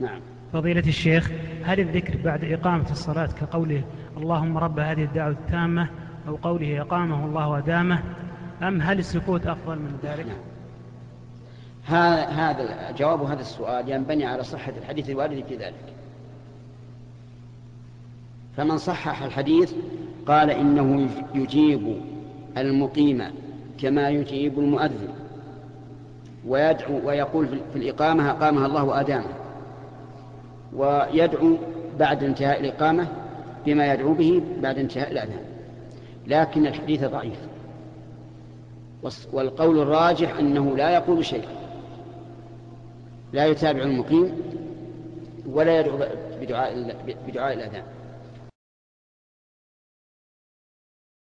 نعم فضيلة الشيخ هل الذكر بعد إقامة الصلاة كقوله اللهم رب هذه الدعوة التامة أو قوله أقامه الله ودامه أم هل السكوت أفضل من ذلك؟ نعم. هذا جواب هذا السؤال ينبني على صحة الحديث الوارد في ذلك فمن صحح الحديث قال إنه يجيب المقيم كما يجيب المؤذن ويدعو ويقول في الإقامة أقامها الله وأدامه ويدعو بعد انتهاء الإقامة بما يدعو به بعد انتهاء الأذان. لكن الحديث ضعيف. والقول الراجح أنه لا يقول شيئا لا يتابع المقيم ولا يدعو بدعاء, بدعاء الأذان.